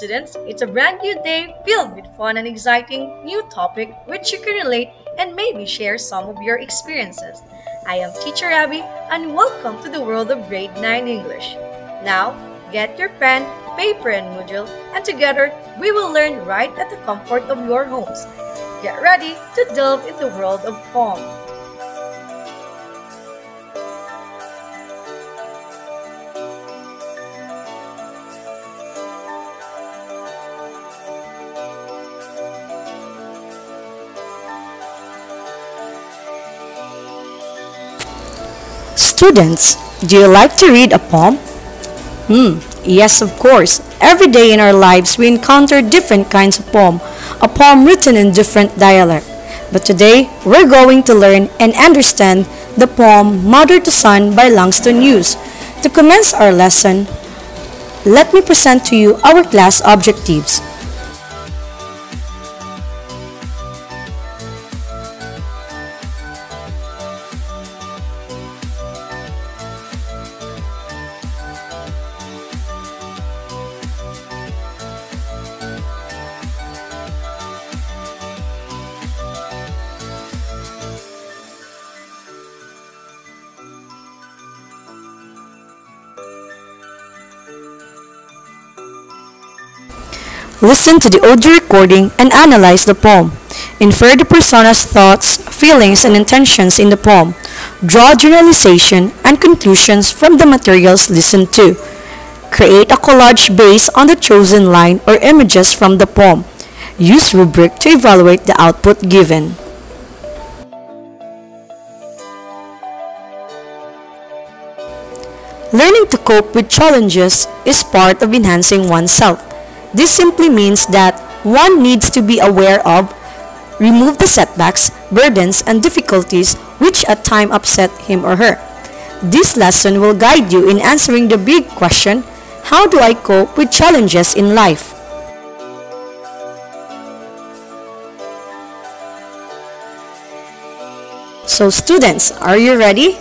grade 9 students. It's a brand new day filled with fun and exciting new topic which you can relate and maybe share some of your experiences. I am Teacher Abby and welcome to the world of grade 9 English. Now, get your pen, paper and module and together we will learn right at the comfort of your homes. Get ready to delve in the world of poem. Students, do you like to read a poem? Hmm, yes, of course. Every day in our lives, we encounter different kinds of poem, a poem written in different dialect. But today, we're going to learn and understand the poem Mother to Son by Langston Hughes. To commence our lesson, let me present to you our class objectives. Listen to the audio recording and analyze the poem. Infer the persona's thoughts, feelings, and intentions in the poem. Draw generalization and conclusions from the materials listened to. Create a collage based on the chosen line or images from the poem. Use rubric to evaluate the output given. Learning to cope with challenges is part of enhancing oneself. This simply means that one needs to be aware of, remove the setbacks, burdens, and difficulties which at time upset him or her. This lesson will guide you in answering the big question, how do I cope with challenges in life? So students, are you ready?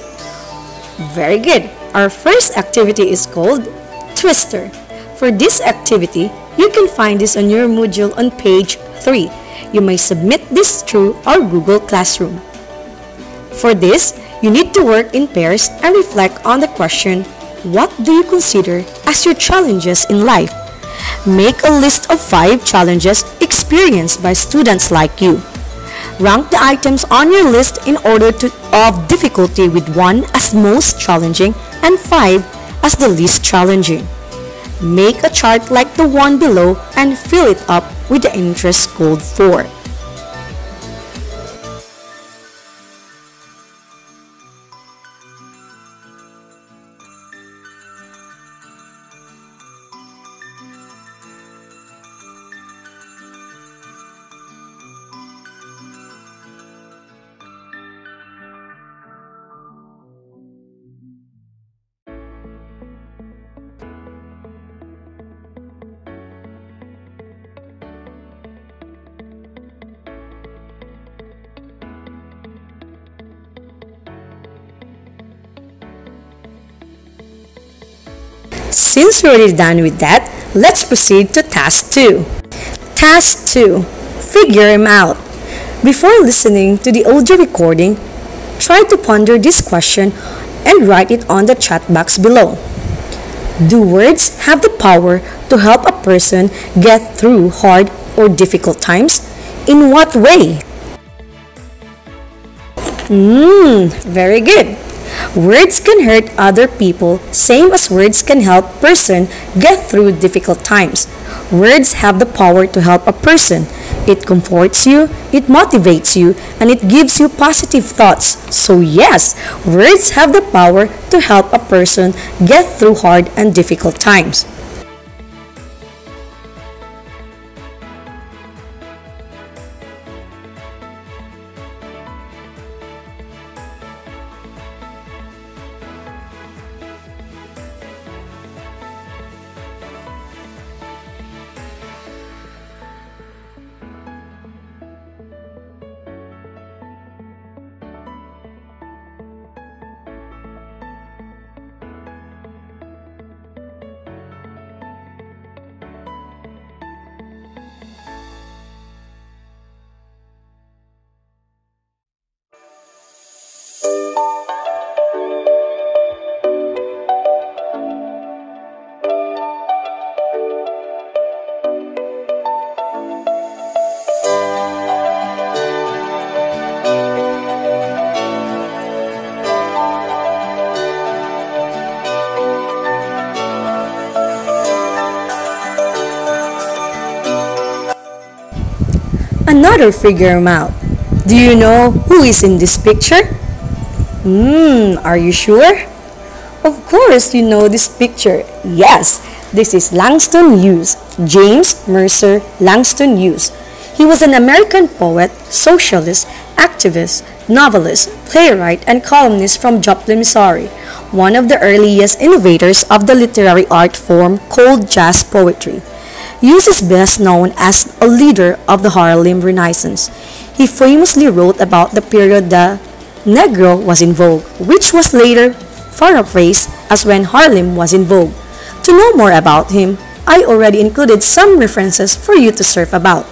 Very good. Our first activity is called Twister. For this activity, you can find this on your module on page 3. You may submit this through our Google Classroom. For this, you need to work in pairs and reflect on the question, what do you consider as your challenges in life? Make a list of 5 challenges experienced by students like you. Rank the items on your list in order to, of difficulty with 1 as most challenging and 5 as the least challenging. Make a chart like the one below and fill it up with the interest code for. Since we're already done with that, let's proceed to task 2. Task 2. Figure him out. Before listening to the audio recording, try to ponder this question and write it on the chat box below. Do words have the power to help a person get through hard or difficult times? In what way? Mmm, very good. Words can hurt other people same as words can help person get through difficult times. Words have the power to help a person. It comforts you, it motivates you, and it gives you positive thoughts. So yes, words have the power to help a person get through hard and difficult times. Figure him out. Do you know who is in this picture? Hmm, are you sure? Of course you know this picture. Yes, this is Langston Hughes, James Mercer Langston Hughes. He was an American poet, socialist, activist, novelist, playwright, and columnist from Joplin, Missouri, one of the earliest innovators of the literary art form called jazz poetry. Hughes is best known as a leader of the Harlem Renaissance. He famously wrote about the period the Negro was in vogue, which was later paraphrased as when Harlem was in vogue. To know more about him, I already included some references for you to surf about.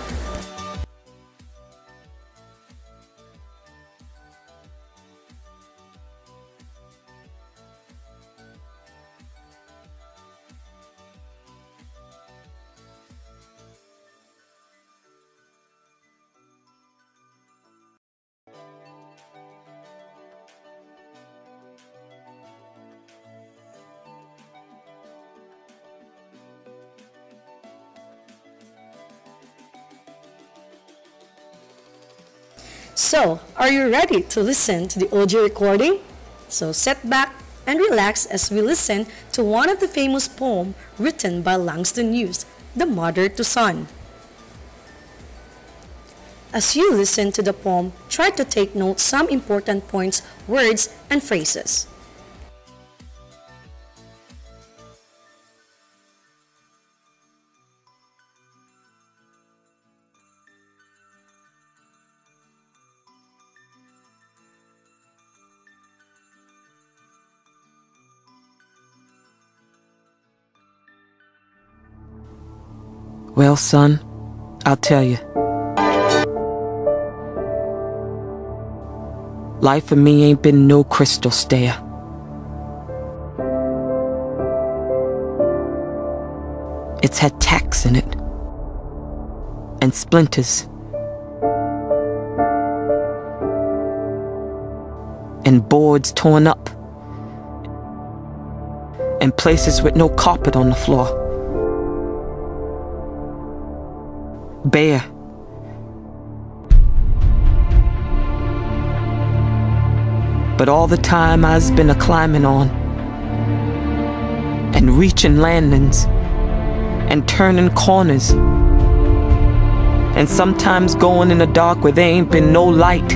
So, are you ready to listen to the audio recording? So sit back and relax as we listen to one of the famous poems written by Langston Hughes, The Mother to Son. As you listen to the poem, try to take note some important points, words, and phrases. Well, son, I'll tell you. Life for me ain't been no crystal stair. It's had tacks in it. And splinters. And boards torn up. And places with no carpet on the floor. Bare. But all the time I's been a climbing on and reaching landings and turning corners and sometimes going in the dark where there ain't been no light.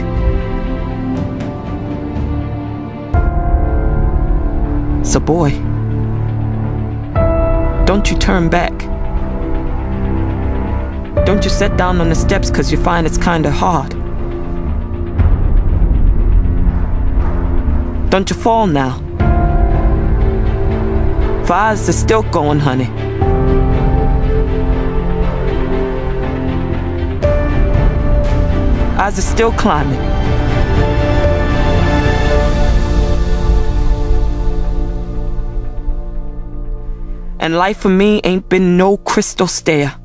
So boy, don't you turn back. Don't you sit down on the steps cause you find it's kinda hard. Don't you fall now. Fires are still going, honey. Eyes are still climbing. And life for me ain't been no crystal stair.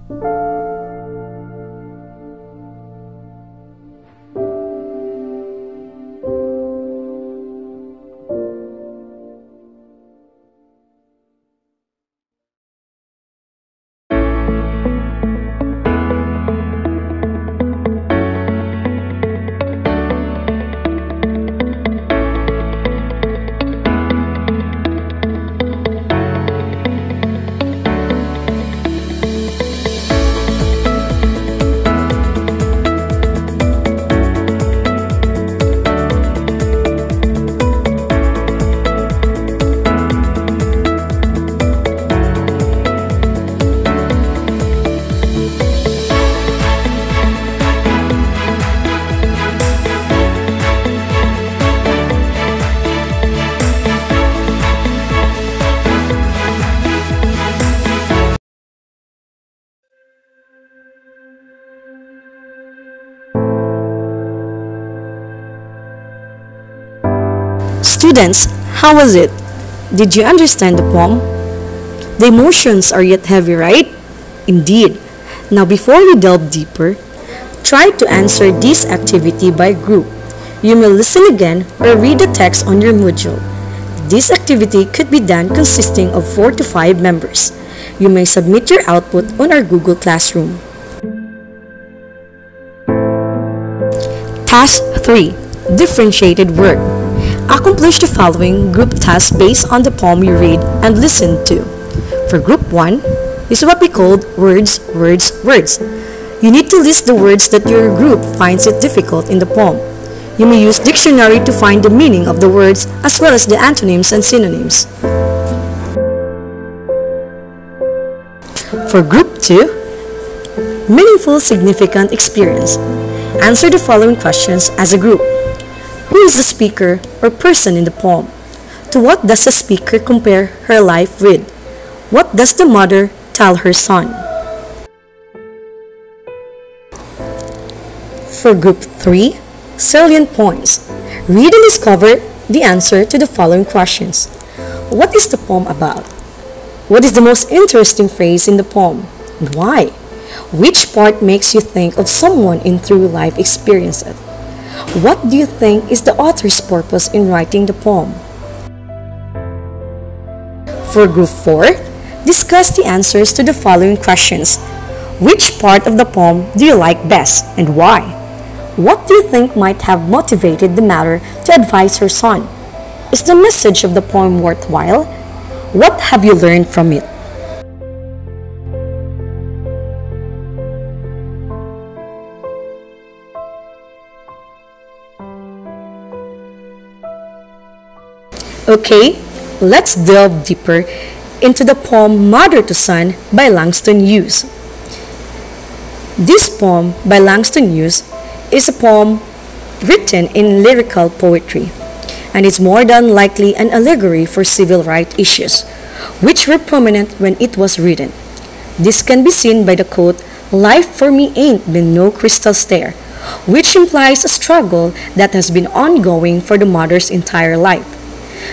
Students, how was it? Did you understand the poem? The emotions are yet heavy, right? Indeed. Now before we delve deeper, try to answer this activity by group. You may listen again or read the text on your module. This activity could be done consisting of 4 to 5 members. You may submit your output on our Google Classroom. Task 3 Differentiated Word Accomplish the following group tasks based on the poem you read and listen to. For group 1 this is what we call words, words, words. You need to list the words that your group finds it difficult in the poem. You may use dictionary to find the meaning of the words as well as the antonyms and synonyms. For group 2, meaningful significant experience. Answer the following questions as a group. Who is the speaker or person in the poem? To what does the speaker compare her life with? What does the mother tell her son? For group 3, salient points. Read and discover the answer to the following questions. What is the poem about? What is the most interesting phrase in the poem and why? Which part makes you think of someone in through life experiences? What do you think is the author's purpose in writing the poem? For group 4, discuss the answers to the following questions. Which part of the poem do you like best and why? What do you think might have motivated the mother to advise her son? Is the message of the poem worthwhile? What have you learned from it? Okay, let's delve deeper into the poem Mother to Son by Langston Hughes. This poem by Langston Hughes is a poem written in lyrical poetry and is more than likely an allegory for civil rights issues, which were prominent when it was written. This can be seen by the quote, Life for me ain't been no crystal stair, which implies a struggle that has been ongoing for the mother's entire life.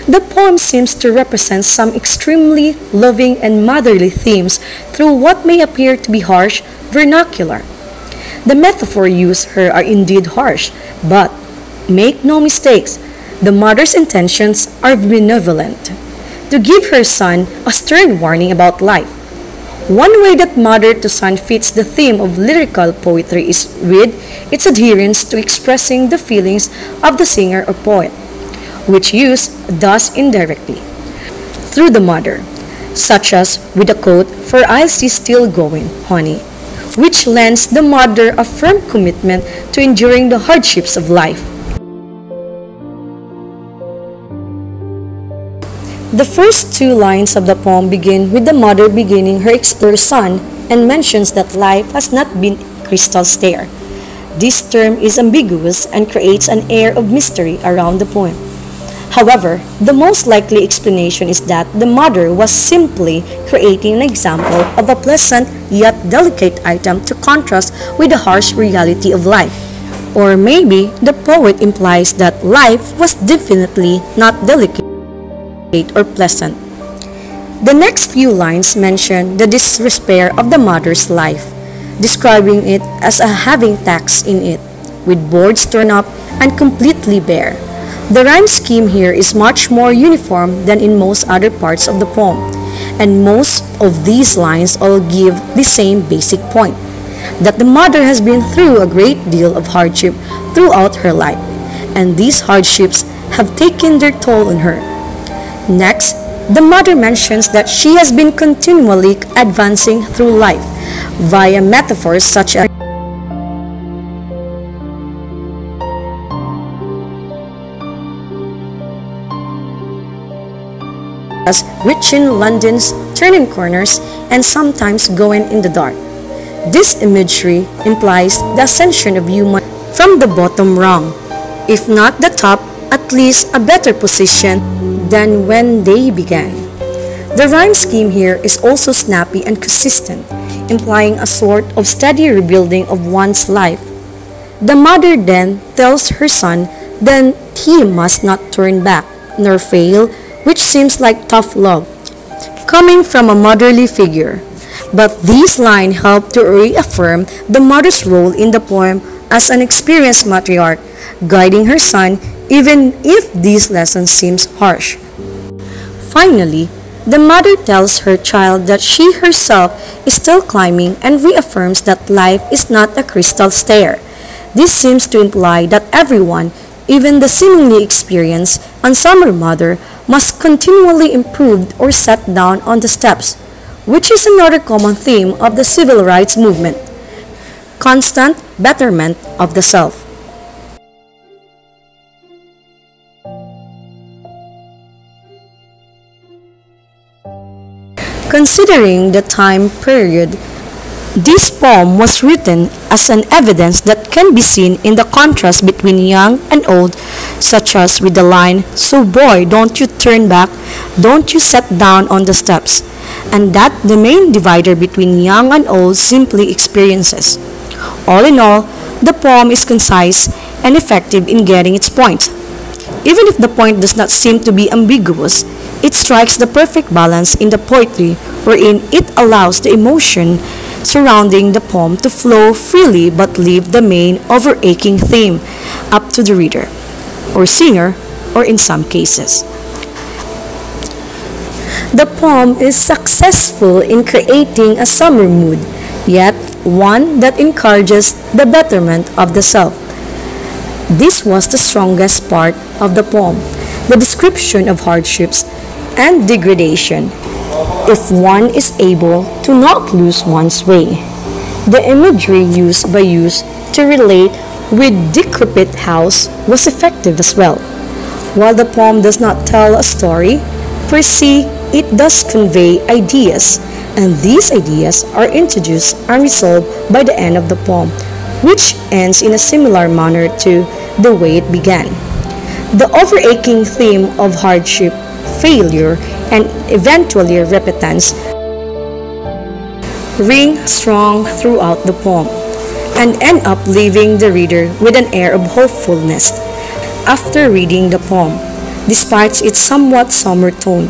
The poem seems to represent some extremely loving and motherly themes through what may appear to be harsh vernacular. The metaphor used here are indeed harsh, but make no mistakes, the mother's intentions are benevolent to give her son a stern warning about life. One way that mother to son fits the theme of lyrical poetry is with its adherence to expressing the feelings of the singer or poet, which Hughes does indirectly through the mother, such as with the quote, For I see still going, honey, which lends the mother a firm commitment to enduring the hardships of life. The first two lines of the poem begin with the mother beginning her explore son and mentions that life has not been crystal stair. This term is ambiguous and creates an air of mystery around the poem. However, the most likely explanation is that the mother was simply creating an example of a pleasant yet delicate item to contrast with the harsh reality of life. Or maybe the poet implies that life was definitely not delicate or pleasant. The next few lines mention the despair of the mother's life, describing it as a having tacks in it, with boards torn up and completely bare. The rhyme scheme here is much more uniform than in most other parts of the poem, and most of these lines all give the same basic point, that the mother has been through a great deal of hardship throughout her life, and these hardships have taken their toll on her. Next, the mother mentions that she has been continually advancing through life via metaphors such as reaching landings turning corners and sometimes going in the dark. This imagery implies the ascension of human from the bottom rung, if not the top, at least a better position than when they began. The rhyme scheme here is also snappy and consistent, implying a sort of steady rebuilding of one's life. The mother then tells her son that he must not turn back nor fail, which seems like tough love, coming from a motherly figure. But these lines help to reaffirm the mother's role in the poem as an experienced matriarch, guiding her son even if these lessons seems harsh. Finally, the mother tells her child that she herself is still climbing and reaffirms that life is not a crystal stair. This seems to imply that everyone, even the seemingly experienced and summer mother, must continually improve or set down on the steps, which is another common theme of the civil rights movement constant betterment of the self. Considering the time period, this poem was written as an evidence that can be seen in the contrast between young and old, such as with the line, So boy, don't you turn back, don't you set down on the steps, and that the main divider between young and old simply experiences. All in all, the poem is concise and effective in getting its point. Even if the point does not seem to be ambiguous, it strikes the perfect balance in the poetry wherein it allows the emotion surrounding the poem to flow freely but leave the main overaching theme up to the reader, or singer, or in some cases. The poem is successful in creating a summer mood, yet one that encourages the betterment of the self. This was the strongest part of the poem, the description of hardships and degradation, if one is able to not lose one's way. The imagery used by use to relate with decrepit house was effective as well. While the poem does not tell a story, per se, it does convey ideas and these ideas are introduced and resolved by the end of the poem, which ends in a similar manner to the way it began. The overaching theme of hardship, failure, and eventually repentance ring strong throughout the poem and end up leaving the reader with an air of hopefulness after reading the poem, despite its somewhat somber tone.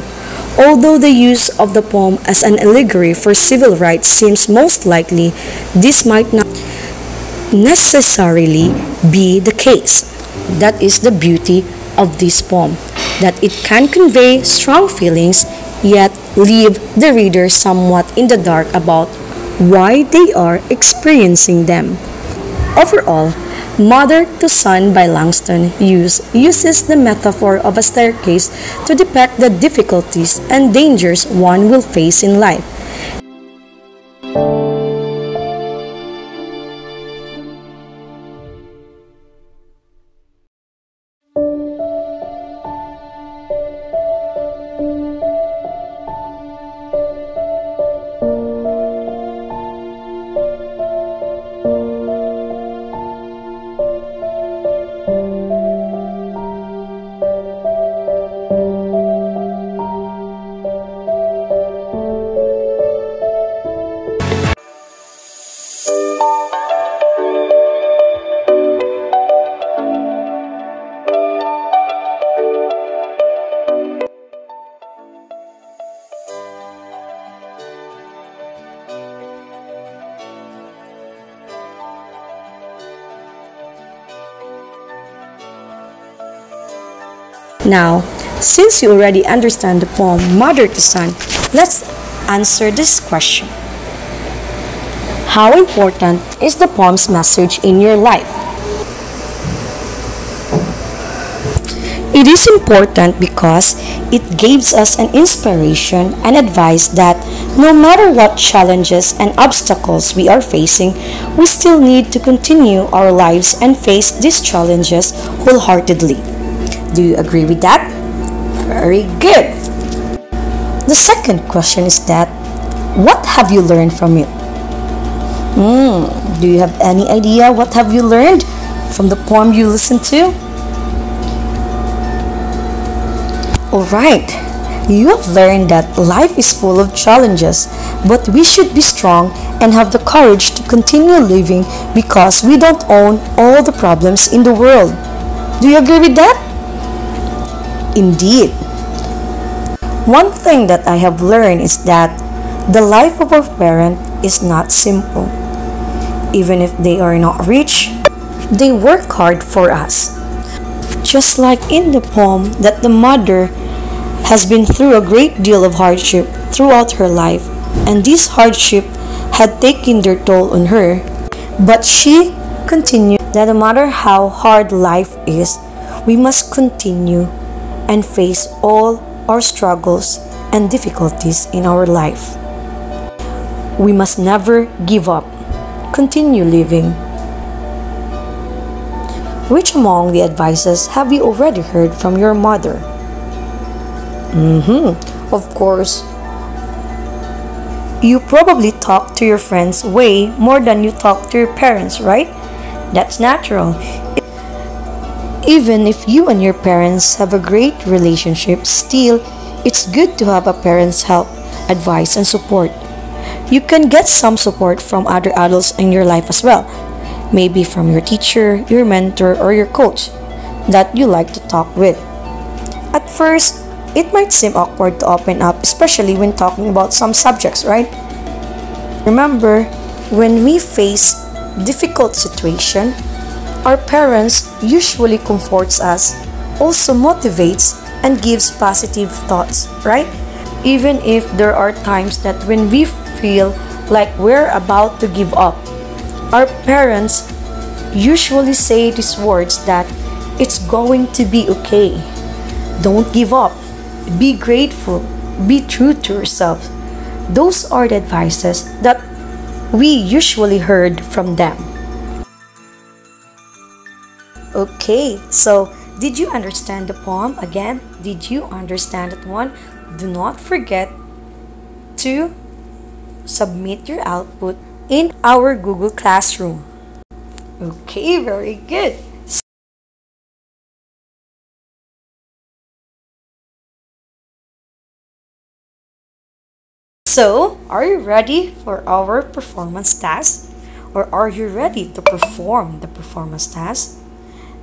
Although the use of the poem as an allegory for civil rights seems most likely, this might not necessarily be the case. That is the beauty of this poem, that it can convey strong feelings yet leave the reader somewhat in the dark about why they are experiencing them. Overall, Mother to Son by Langston Hughes uses the metaphor of a staircase to depict the difficulties and dangers one will face in life. Now, since you already understand the poem Mother to Son, let's answer this question. How important is the poem's message in your life? It is important because it gives us an inspiration and advice that no matter what challenges and obstacles we are facing, we still need to continue our lives and face these challenges wholeheartedly. Do you agree with that? Very good. The second question is that what have you learned from it? Hmm, do you have any idea what have you learned from the poem you listened to? Alright, you have learned that life is full of challenges, but we should be strong and have the courage to continue living because we don't own all the problems in the world. Do you agree with that? Indeed. One thing that I have learned is that the life of a parent is not simple. Even if they are not rich, they work hard for us. Just like in the poem that the mother has been through a great deal of hardship throughout her life, and this hardship had taken their toll on her, but she continued that no matter how hard life is, we must continue and face all our struggles and difficulties in our life. We must never give up. Continue living. Which among the advices have you already heard from your mother? Mm-hmm. Of course, you probably talk to your friends way more than you talk to your parents, right? That's natural. Even if you and your parents have a great relationship, still, it's good to have a parent's help, advice, and support. You can get some support from other adults in your life as well, maybe from your teacher, your mentor, or your coach that you like to talk with. At first, it might seem awkward to open up, especially when talking about some subjects, right? Remember, when we face difficult situation, our parents usually comforts us, also motivates and gives positive thoughts, right? Even if there are times that when we feel like we're about to give up, our parents usually say these words that it's going to be okay. Don't give up. Be grateful. Be true to yourself. Those are the advices that we usually heard from them. Okay, so did you understand the poem again? Did you understand that one? Do not forget to submit your output in our Google Classroom. Okay, very good. So, are you ready for our performance task? Or are you ready to perform the performance task?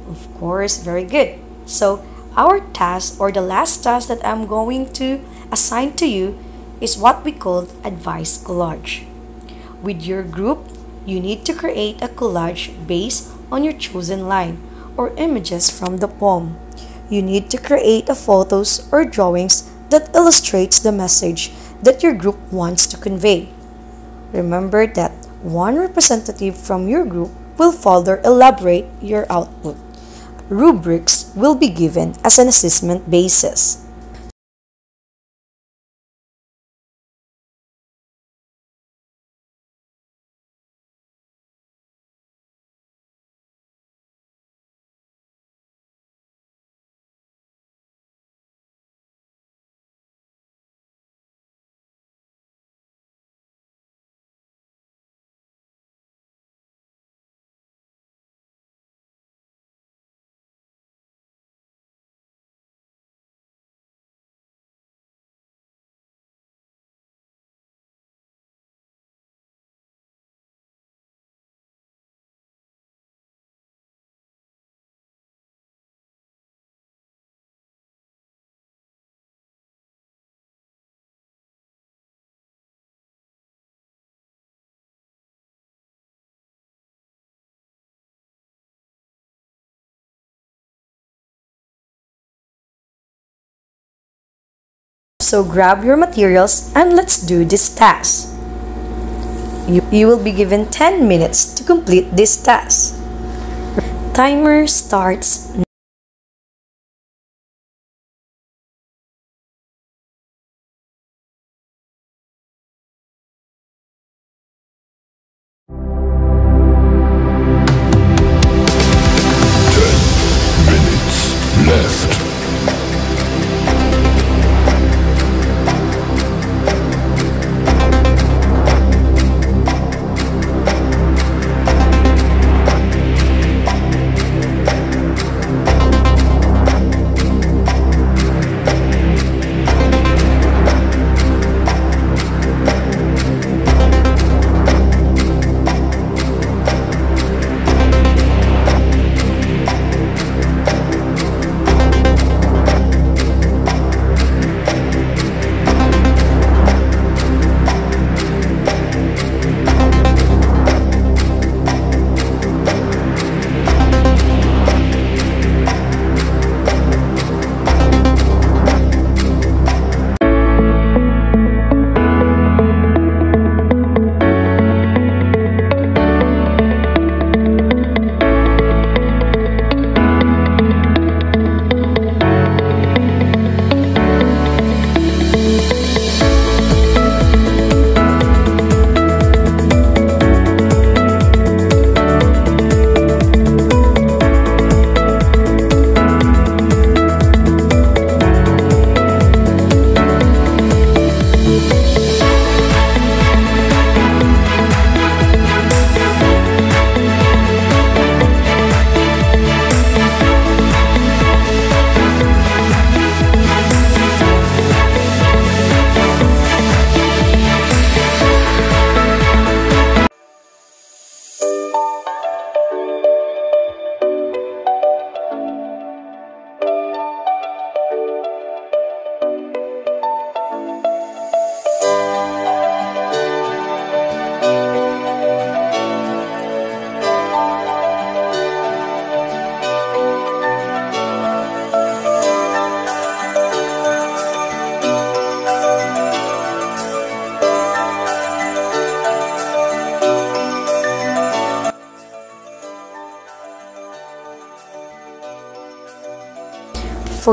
Of course, very good. So, our task or the last task that I'm going to assign to you is what we call advice collage. With your group, you need to create a collage based on your chosen line or images from the poem. You need to create a photos or drawings that illustrates the message that your group wants to convey. Remember that one representative from your group will further elaborate your output rubrics will be given as an assessment basis. So grab your materials and let's do this task. You, you will be given 10 minutes to complete this task. Timer starts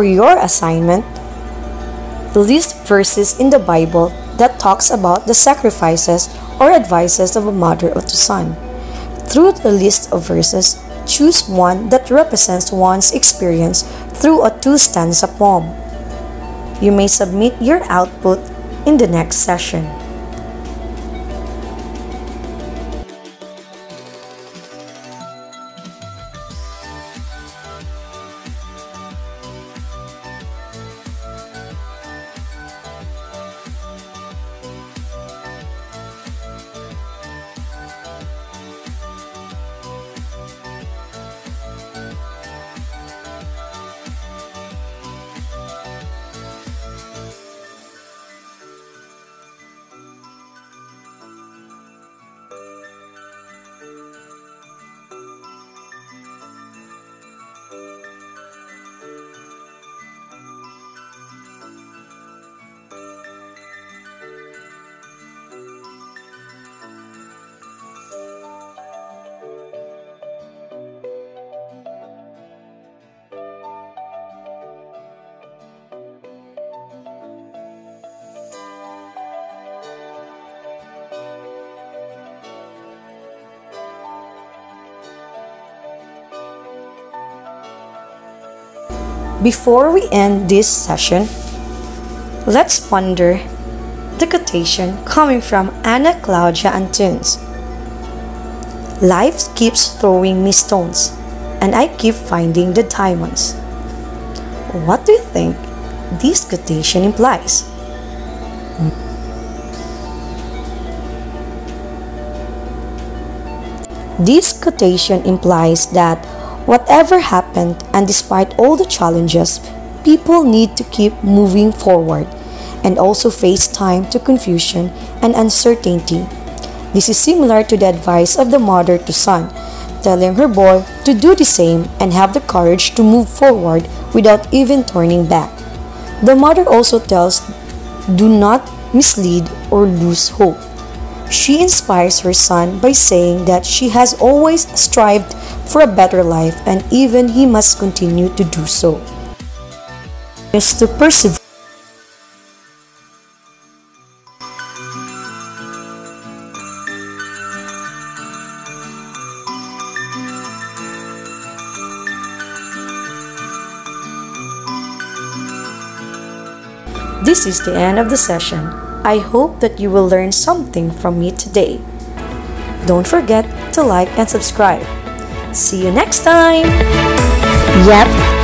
for your assignment, the list verses in the Bible that talks about the sacrifices or advices of a mother to son. Through the list of verses, choose one that represents one's experience through a two-stanza poem. You may submit your output in the next session. Before we end this session, let's ponder the quotation coming from Anna Claudia Antunes. Life keeps throwing me stones, and I keep finding the diamonds. What do you think this quotation implies? This quotation implies that Whatever happened, and despite all the challenges, people need to keep moving forward and also face time to confusion and uncertainty. This is similar to the advice of the mother to son, telling her boy to do the same and have the courage to move forward without even turning back. The mother also tells, do not mislead or lose hope. She inspires her son by saying that she has always strived for a better life and even he must continue to do so. Just to persevere. This is the end of the session. I hope that you will learn something from me today. Don't forget to like and subscribe. See you next time. Yep,